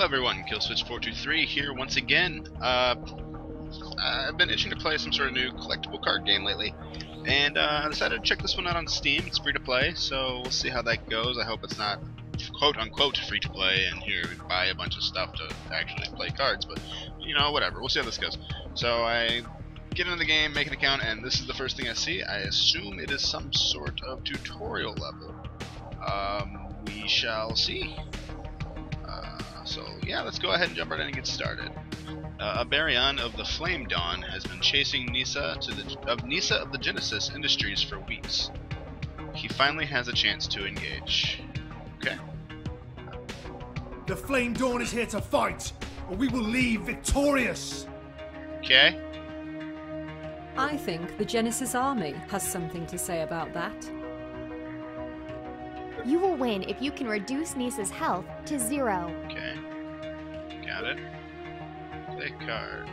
Hello everyone, Killswitch423 here once again. Uh, I've been itching to play some sort of new collectible card game lately, and uh, I decided to check this one out on Steam. It's free to play, so we'll see how that goes. I hope it's not quote-unquote free to play, and here buy a bunch of stuff to actually play cards, but, you know, whatever. We'll see how this goes. So I get into the game, make an account, and this is the first thing I see. I assume it is some sort of tutorial level. Um, we shall see. So yeah, let's go ahead and jump right in and get started. Uh, Aberion of the Flame Dawn has been chasing Nisa to the of Nisa of the Genesis Industries for weeks. He finally has a chance to engage. Okay. The Flame Dawn is here to fight, or we will leave victorious. Okay. I think the Genesis army has something to say about that. You will win if you can reduce Nisa's health to zero. Okay. Got it. Play card.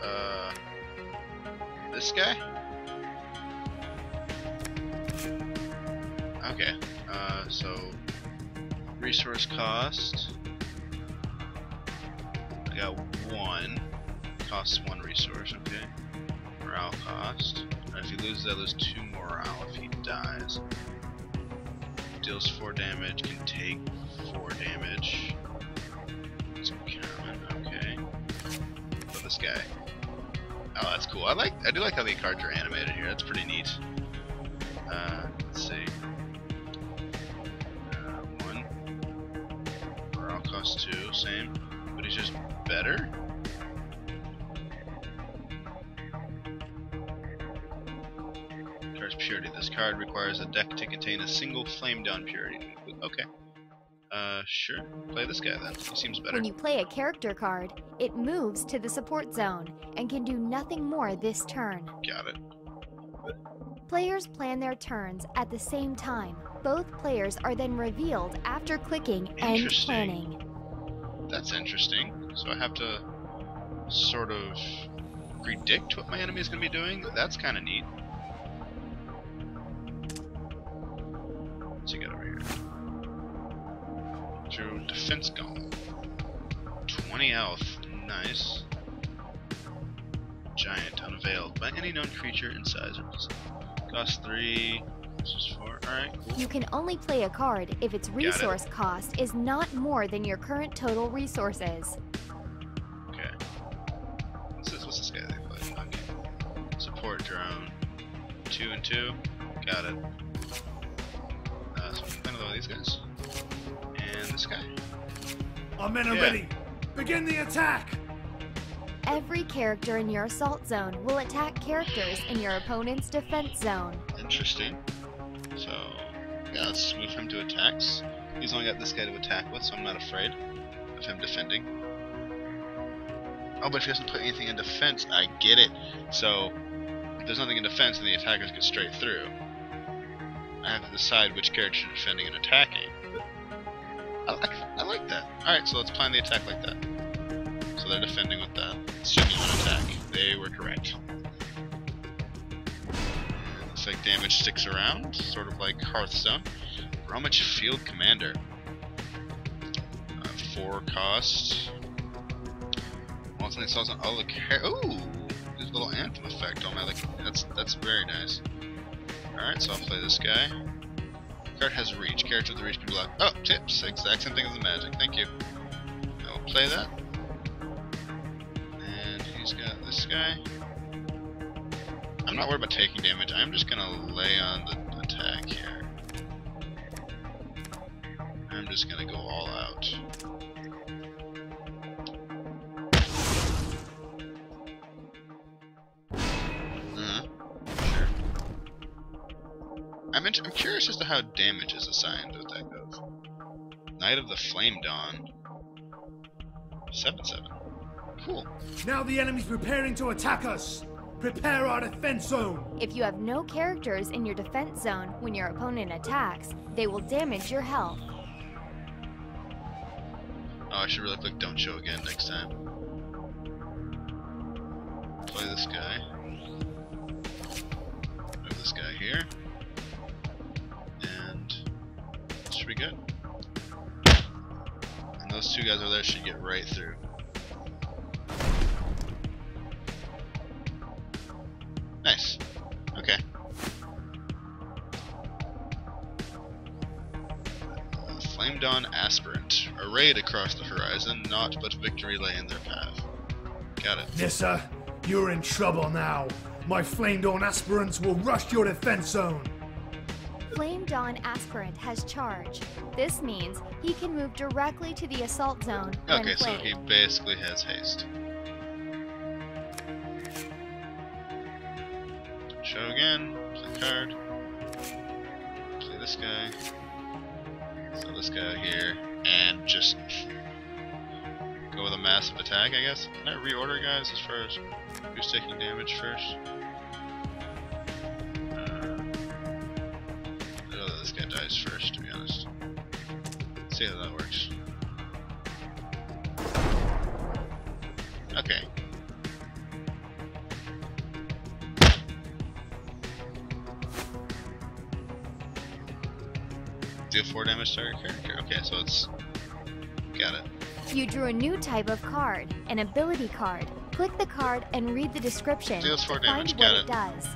Uh, this guy? Okay. Uh, so resource cost. I got one. Costs one resource. Okay. Morale cost. And if he loses, I lose two morale if he dies deals 4 damage, can take 4 damage. This guy. Oh, that's cool. I like I do like how the cards are animated here. That's pretty neat. Uh, let's see. Uh, one. Morale cost two, same. But he's just better? purity. This card requires a deck to contain a single Flame Dawn purity. Okay. Uh, sure. Play this guy then. He seems better. When you play a character card, it moves to the support zone and can do nothing more this turn. Got it. Players plan their turns at the same time. Both players are then revealed after clicking End Planning. That's interesting. So I have to sort of predict what my enemy is going to be doing? That's kind of neat. What's he got over here? Drew defense golem. 20 health. Nice. Giant unveiled by any known creature in size or Cost 3. This is 4. Alright, cool. You can only play a card if its resource cost is not more than your current total resources. Okay. What's this, what's this guy they play? Okay. Support drone. 2 and 2. Got it Uh these guys. And this guy. Our men are yeah. ready. Begin the attack! Every character in your assault zone will attack characters in your opponent's defense zone. Interesting. So, yeah, let's move him to attacks. He's only got this guy to attack with, so I'm not afraid of him defending. Oh, but if he doesn't put anything in defense, I get it. So, if there's nothing in defense, then the attackers get straight through. I have to decide which character you're defending and attacking. I like, I like that. Alright, so let's plan the attack like that. So they're defending with that. Assuming one attack. They were correct. looks like damage sticks around, sort of like Hearthstone. Bromwich Field Commander. Uh, four cost. Once an installs on all the Ooh! There's a little anthem effect on my like that's that's very nice. Alright, so I'll play this guy. Card has reach. Character with the reach can block. Oh, tips. Exact same thing as the magic. Thank you. I will play that. And he's got this guy. I'm not worried about taking damage. I'm just gonna lay on the attack here. I'm just gonna go all out. Curious as to how damage is assigned with that goes. Knight of the Flame Dawn. 7-7. Cool. Now the enemy's preparing to attack us! Prepare our defense zone! If you have no characters in your defense zone when your opponent attacks, they will damage your health. Oh, I should really click Don't Show again next time. Play this guy. Two guys over there should get right through. Nice. Okay. Flame Dawn Aspirant. Arrayed across the horizon, naught but victory lay in their path. Got it. Nissa, you're in trouble now. My Flame Dawn aspirants will rush your defense zone. Flame Dawn Aspirant has charge. This means he can move directly to the assault zone Okay, so he basically has haste. Show again. Play card. Play this guy. So this guy here, and just go with a massive attack, I guess. Can I reorder guys as far as who's taking damage first? Know that this guy dies first, to be honest. Let's see how that works. Okay. Deal 4 damage to target character. Okay, so it's. Got it. You drew a new type of card, an ability card. Click the card and read the description Deals four find damage, what got it it. does.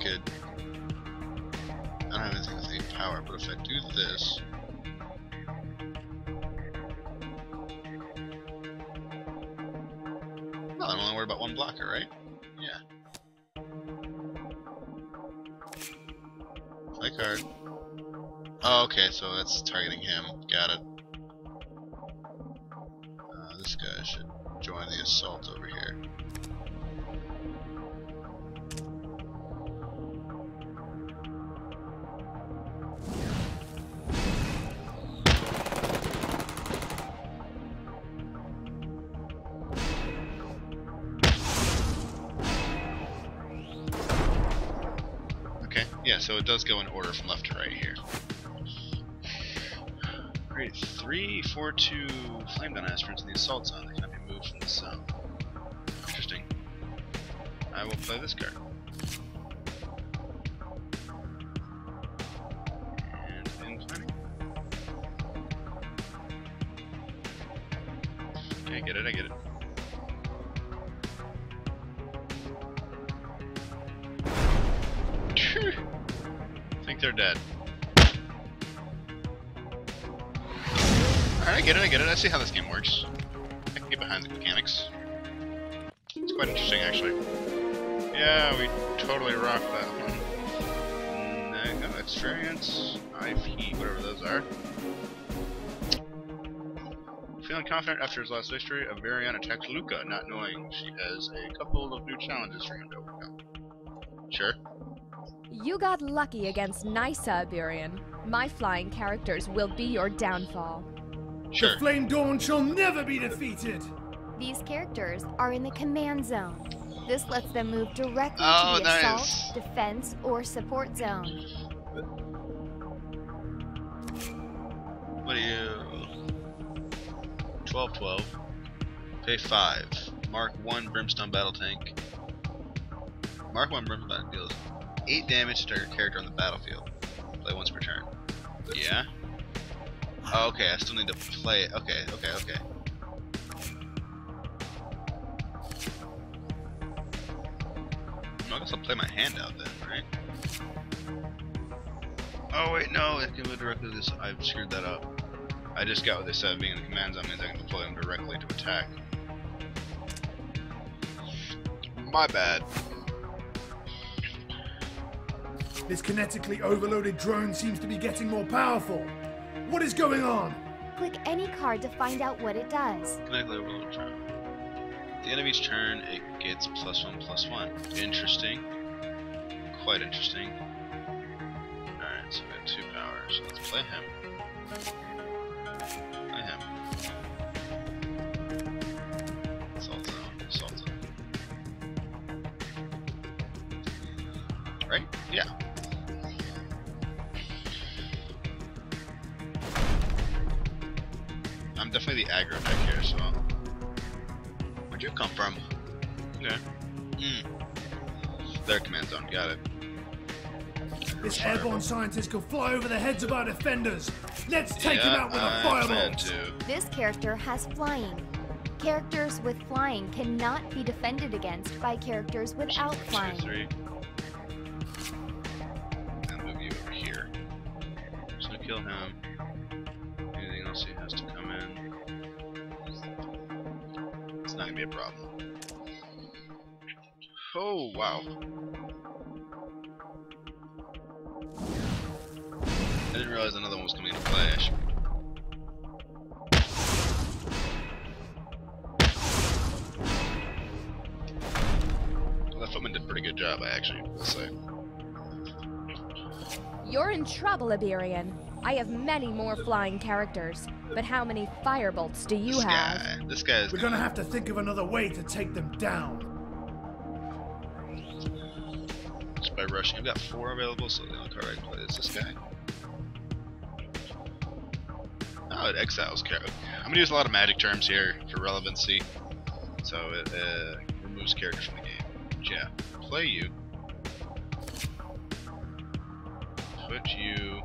Could. I don't have anything with any power, but if I do this. No, I'm only worried about one blocker, right? Yeah. Play card. Oh, okay, so that's targeting him. Got it. Uh, this guy should join the assault over here. Yeah, so it does go in order from left to right here. Great, three, four, two Flame Dawn aspirants in the assault zone. They cannot be moved from the zone. Interesting. I will play this card. Get it, I get it. I see how this game works. I can get behind the mechanics. It's quite interesting, actually. Yeah, we totally rocked that one. Mm, No experience, IP, whatever those are. Feeling confident after his last victory, Aberion attacks Luca, not knowing she has a couple of new challenges for him to overcome. Sure. You got lucky against Nysa, Aberion. My flying characters will be your downfall. Sure. The Flame Dawn shall never be defeated. These characters are in the command zone. This lets them move directly Oh, to the nice. assault, defense, or support zone. What are you? 12 12. Pay 5. Mark 1 Brimstone Battle Tank. Mark 1 Brimstone Battle deals 8 damage to your character on the battlefield. Play once per turn. Yeah? Oh, okay, I still need to play it. Okay, okay, okay. I guess I'll play my hand out then, right? Oh wait, no, it can move directly to this. I've screwed that up. I just got what they said. Being in the command zone means I can deploy them directly to attack. My bad. This kinetically overloaded drone seems to be getting more powerful. What is going on? Click any card to find out what it does. Kinetically overload turn. At the end of each turn, it gets plus one, plus one. Interesting. Quite interesting. Alright, so we have two powers. Let's play him. Play him. Assault zone, assault zone. Right? Yeah. I'm aggro deck here, so. Where'd you come from? Okay. Hmm. Their command zone, got it. This Fireball. airborne scientist can fly over the heads of our defenders. Let's take him out with a I fireball. plan. This character has flying. Characters with flying cannot be defended against by characters without Two, flying. three. Problem. Oh wow. I didn't realize another one was coming into play. I should- Well, footman did a pretty good job, I actually will say. You're in trouble, Aberion. I have many more flying characters, but how many firebolts do you this have? guy, this guy is We're gonna have to think of another way to take them down. just by rushing. I've got four available, so the only card I can play is this guy. Oh, it exiles character. I'm gonna use a lot of magic terms here for relevancy, so it uh, removes characters from the game. Yeah, play you. Put you.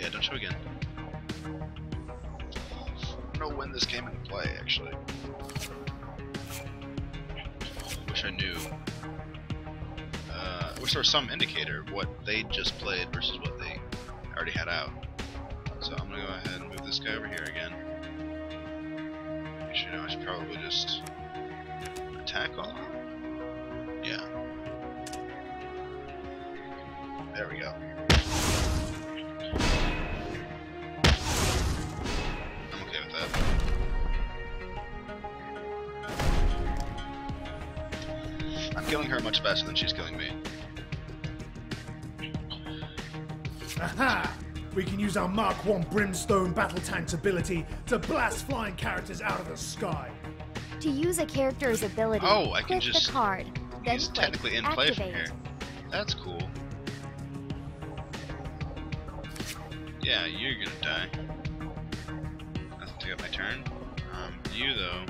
Yeah, don't show again. I don't know when this came into play, actually. Wish I knew. Uh, wish there was some indicator of what they just played versus what they already had out. So I'm gonna go ahead and move this guy over here again. Actually, no, I should probably just attack all of them. Yeah. There we go. That. I'm killing her much faster than she's killing me. Aha! We can use our Mark 1 Brimstone battle tank's ability to blast flying characters out of the sky. To use a character's ability, Oh, I can click just- the card, then He's click technically in play from activate. here. That's cool. Yeah, you're gonna die. Turn. Um, you though.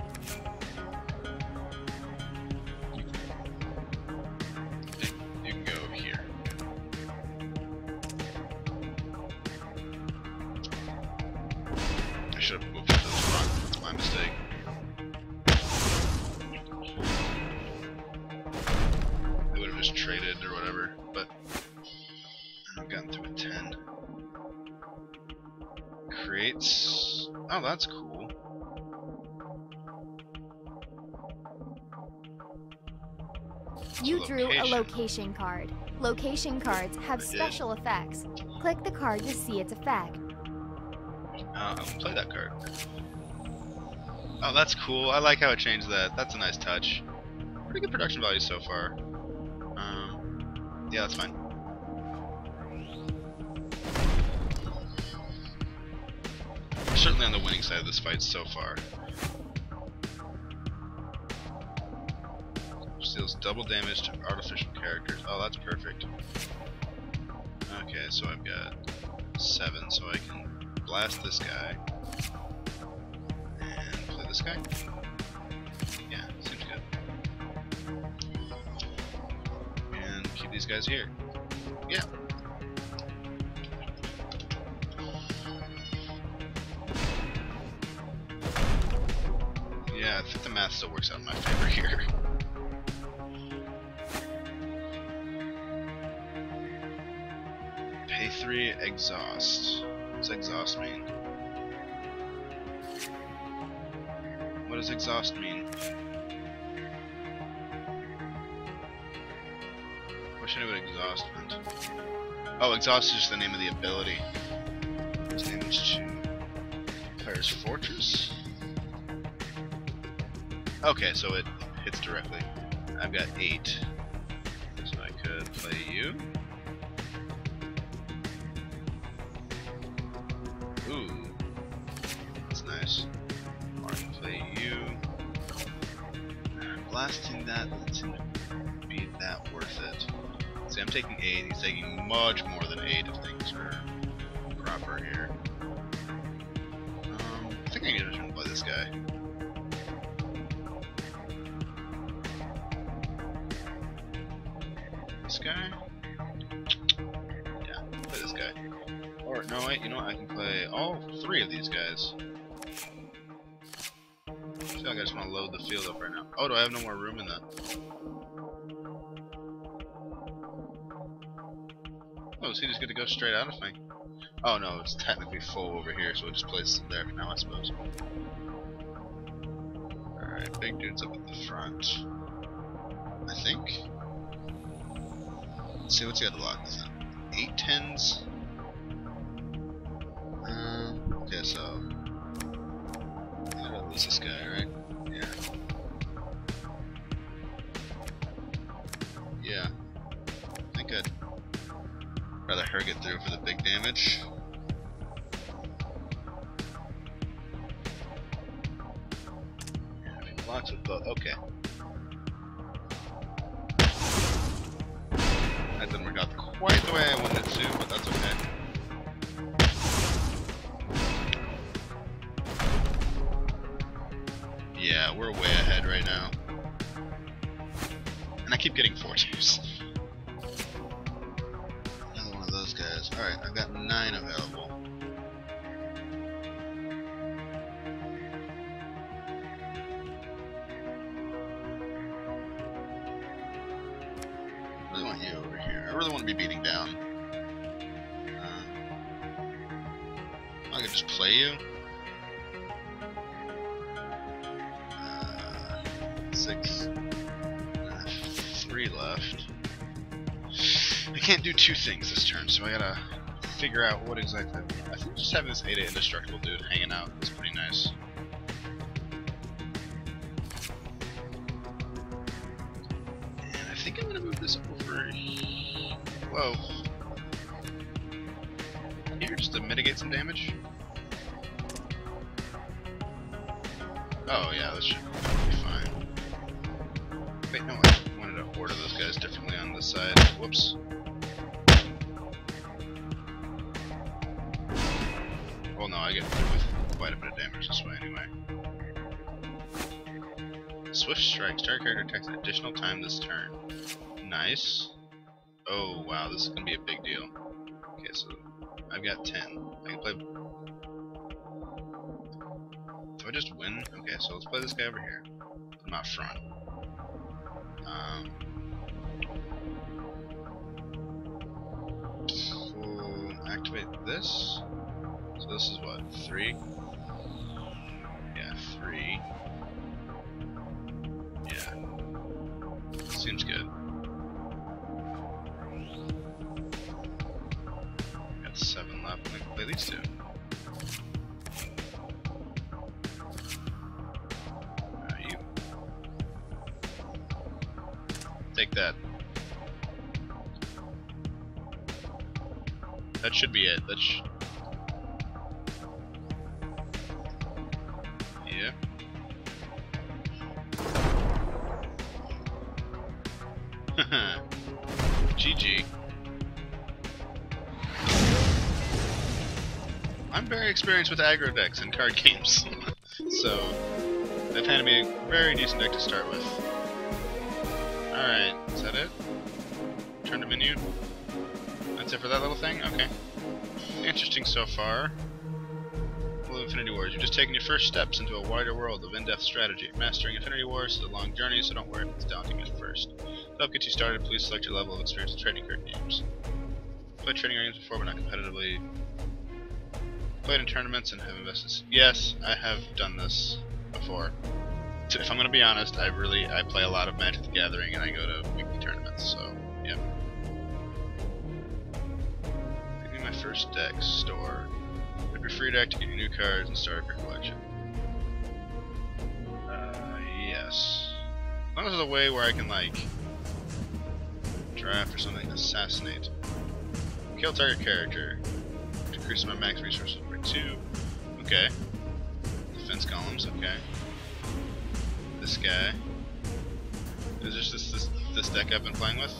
You- can go here. I should have moved to the front. My mistake. They would have just traded or whatever, but I've gotten through a 10. Creates. Oh, that's cool. You drew a Location. location card. Location cards have I did. special effects. Click the card to see its effect. Uh, I'll play that card. Oh, that's cool. I like how it changed that. That's a nice touch. Pretty good production value so far. Um, yeah, that's fine. We're certainly on the winning side of this fight so far. Deals double damage to artificial characters. Oh, that's perfect. Okay, so I've got seven, so I can blast this guy and play this guy. Yeah, seems good. And keep these guys here. Yeah. Yeah, I think the math still works out in my favor here. exhaust. What's exhaust mean? What does exhaust mean? Wish I knew what exhaust meant. Oh, exhaust is just the name of the ability. His name is to Player's Fortress. Okay, so it hits directly. I've got eight. Blasting that seem to be that worth it. See, I'm taking 8, he's taking much more than 8 if things are proper here. Um, I think I can just play this guy. Oh, do I have no more room in that? Oh, is he just gonna go straight out of me? Oh no, it's technically full over here, so we'll just place it there for now, I suppose. Alright, big dude's up at the front. I think. Let's see, what's he got to lock? Is it eight tens? Um, okay, so. I gotta lose this guy, right? Yeah. Her get through for the big damage. Lots of both. Okay. Alright, I've got nine available. I really want you over here. I really want to be beating down. Uh, I could just play you. Uh, six. Can't do two things this turn, so I gotta figure out what exactly. I think just having this 8 indestructible dude hanging out is pretty nice. And I think I'm gonna move this over. Whoa. Here, just to mitigate some damage. Oh, yeah, this should be fine. Wait, no, I wanted to order those guys differently on this side. Whoops. No, I get through with quite a bit of damage this way anyway. Swift Strike. Start character takes an additional time this turn. Nice. Oh, wow, this is going to be a big deal. Okay, so I've got 10. I can play... Do I just win? Okay, so let's play this guy over here. I'm out front. Um, activate this. This is what, three? Yeah, three. Yeah. Seems good. Got seven left. I can play these two. You. Take that. That should be it. That sh very experienced with aggro decks and card games, so they've handed me a very decent deck to start with. Alright, is that it? Turn to menu? That's it for that little thing? Okay. Interesting so far. Well, Infinity Wars. You've just taken your first steps into a wider world of in-depth strategy. Mastering Infinity Wars is a long journey, so don't worry if it's daunting at first. To help get you started, please select your level of experience in trading card games. Played trading games before, but not competitively. Played in tournaments and have invested. Yes, I have done this before. If I'm gonna be honest, I really I play a lot of Magic the Gathering and I go to weekly tournaments. So yeah. Maybe my first deck store. Pick your free deck to get new cards and start your collection. Uh, yes. As long as there's a way where I can like draft or something, assassinate. Kill target character. Decreases my max resources two. Okay. Defense columns, okay. This guy. Is this this this, this deck I've been playing with?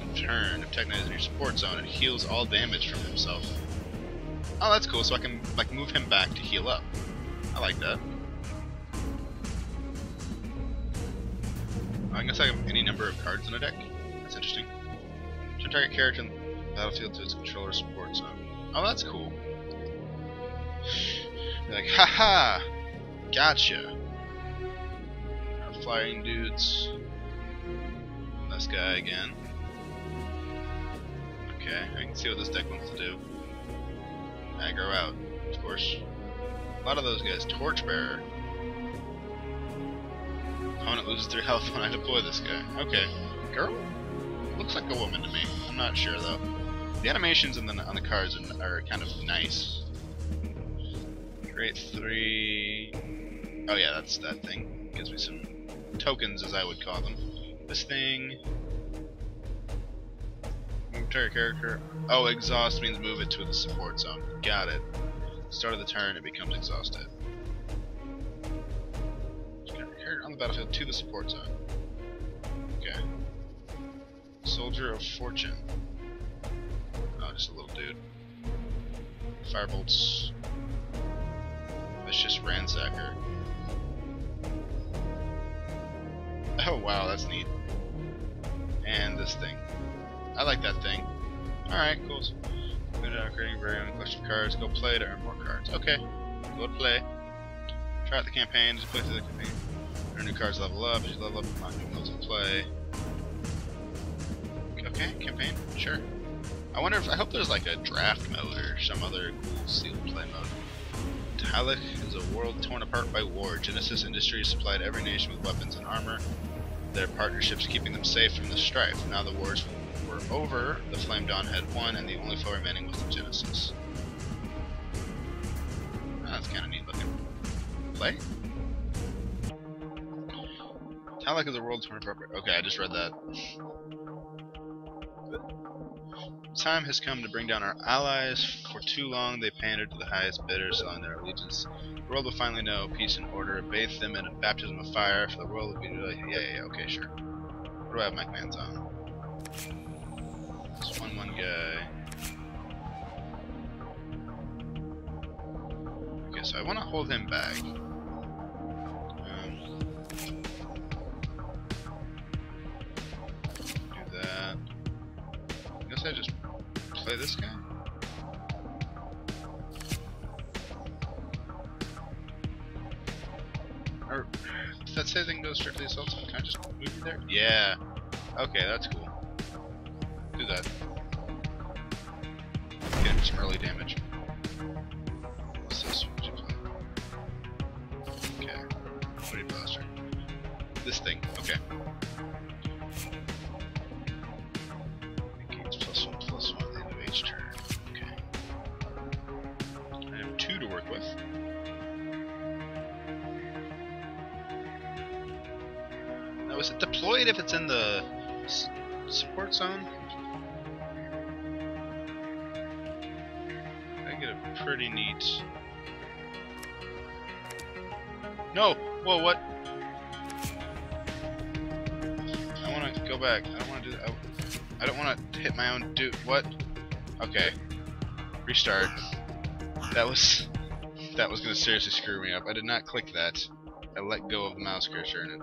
In turn, if Tech Knight is in your support zone, it heals all damage from himself. Oh, that's cool. So I can like move him back to heal up. I like that. I I guess I have any number of cards in a deck. That's interesting. Should target character in the battlefield to its controller support zone. Oh, that's cool. You're like, haha! Gotcha! Our flying dudes. This guy again. Okay, I can see what this deck wants to do. Aggro out, of course. A lot of those guys. Torchbearer. Opponent loses 3 health when I deploy this guy. Okay. Girl? Looks like a woman to me. I'm not sure though. The animations on the, on the cards are, kind of nice. Create 3... Oh yeah, that's that thing. Gives me some tokens, as I would call them. This thing... Move target character. Oh, exhaust means move it to the support zone. Got it. Start of the turn, it becomes exhausted. On the battlefield to the support zone. Okay. Soldier of Fortune. Just a little dude. Firebolts. Vicious Ransacker. Oh wow, that's neat. And this thing. I like that thing. Alright, cool. Good job creating very own collection of cards. Go play to earn more cards. Okay. Go to play. Try out the campaign. Just play through the campaign. Earn new cards level up. As you level up, unlock new modes of play. Okay, campaign. Sure. I wonder if I hope there's like a draft mode or some other cool sealed play mode. Talik is a world torn apart by war. Genesis Industries supplied every nation with weapons and armor. Their partnerships keeping them safe from the strife. Now the wars were over, the Flame Dawn had won, and the only foe remaining was the Genesis. Oh, that's kind of neat looking. Play? Talik is a world torn apart. by- Okay, I just read that. Time has come to bring down our allies. For too long, they pandered to the highest bidder, selling their allegiance. The world will finally know peace and order. Bathe them in a baptism of fire, for the world will be. Yeah, yeah, yeah. Okay, sure. What do I have my commands on? This one, one guy. Okay, so I want to hold him back. Um, I just play this guy. Or does that say they can go strictly assault? Can I just move you there? Yeah. Okay, that's cool. Do that. Get him some early damage. What's this? Okay. You blaster? This thing. Okay. If it's in the support zone? I get a pretty neat. No! Whoa, what? I want to go back. I don't want to do that. I- I don't want to hit my own dude. What? Okay. Restart. That was that was gonna seriously screw me up. I did not click that. I let go of the mouse cursor and it,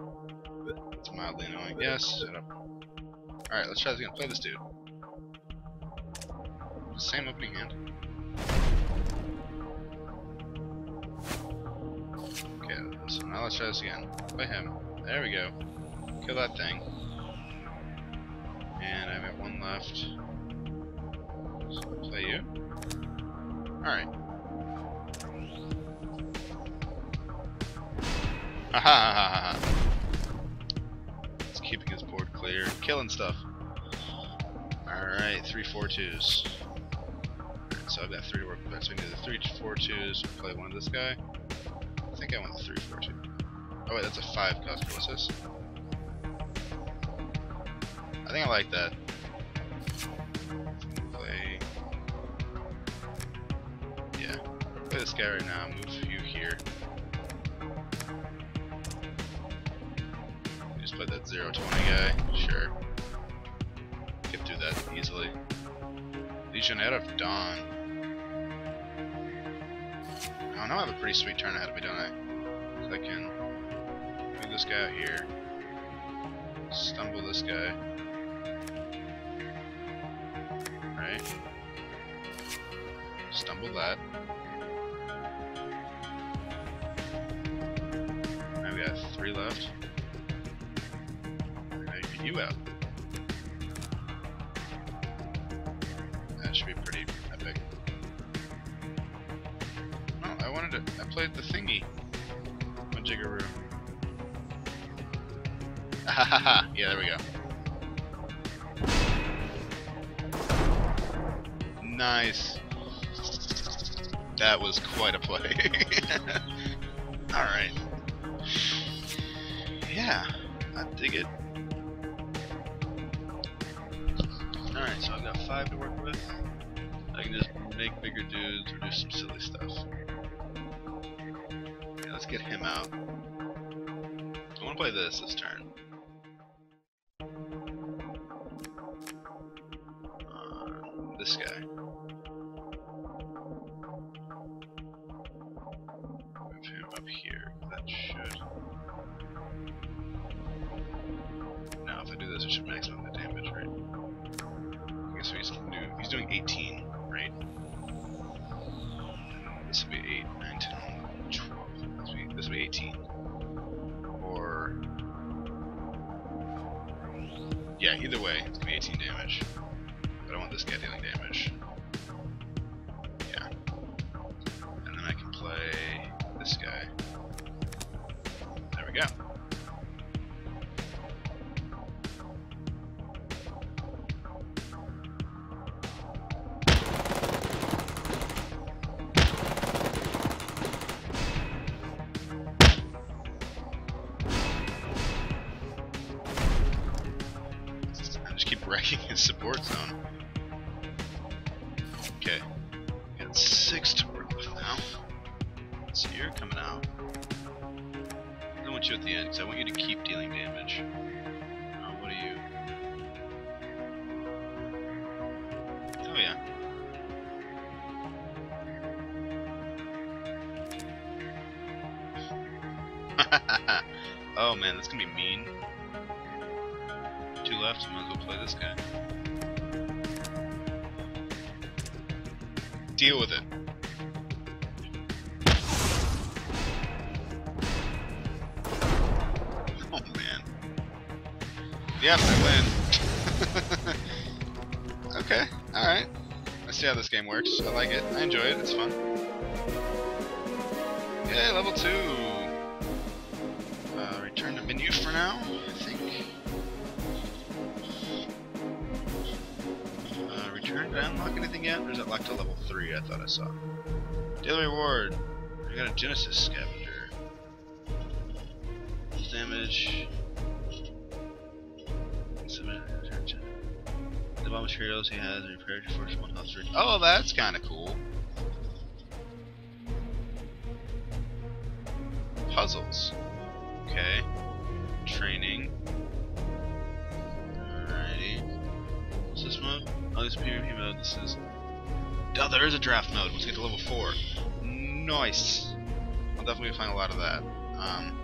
mildly annoying. Yes. Shut up. All right, let's try this again. Play this dude. Same opening hand. Okay, so now let's try this again. Play him. There we go. Kill that thing. And I've got one left. So play you. Alright. Ha ha ha ha ha. Keeping his board clear. Killing stuff. Alright, three four twos. Alright, so I've got three to work with. So we can do the three four twos. Play one of this guy. I think I want the three four two. Oh wait, that's a five cost. What's this? I think I like that. Play. Yeah. Play this guy right now. Move Play that 020 guy. Sure. Get through that easily. Legion Legionnaire of Dawn. I know I have a pretty sweet turn ahead of me, don't I? So I can move this guy out here. stumble this guy. Right. Stumble that. Now we got three left. Wanted. I played the thingy. On Jiggaroo. Hahaha. yeah, there we go. Nice. That was quite a play. Alright. Yeah, I dig it. Alright, so I've got five to work with. I can just make bigger dudes or do some silly stuff. Get him out. I want to play this this turn. Uh, this guy. Move him up here. That should. Now, if I do this, it should maximum the damage, right? Okay, so he's, do, he's doing 18, right? This would be 8, 9, 10, 12. This will be, be 18. Or. Yeah, either way, it's gonna be 18 damage. But I want this guy dealing damage. Yeah. And then I can play this guy. There we go. The end because I want you to keep dealing damage. Uh, what are you? Oh yeah. oh man, that's gonna be mean. Two left, might as well play this guy. Deal with it. Yep, I win. okay, alright. I see how this game works. I like it. I enjoy it. It's fun. Yay, level 2! Uh, return to menu for now, I think. Uh, return. Did I unlock anything yet? Or is it locked to level 3? I thought I saw. Daily reward. I got a Genesis scavenger. Damage. Submit- The bomb materials he has repaired for one health rate. Oh, that's kind of cool. Puzzles. Okay. Training. Alrighty. What's this mode? Oh, this is PvP mode. This is. Oh, there is a draft mode. Let's get to level 4. Nice. I'll definitely find a lot of that. Um,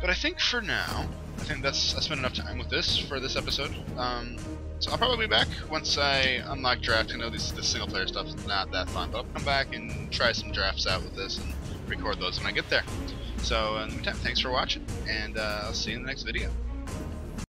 but I think for now, I think that's I spent enough time with this for this episode. Um, so I'll probably be back once I unlock draft. I know this the single player stuff is not that fun, but I'll come back and try some drafts out with this and record those when I get there. So in the meantime, thanks for watching, and uh, I'll see you in the next video.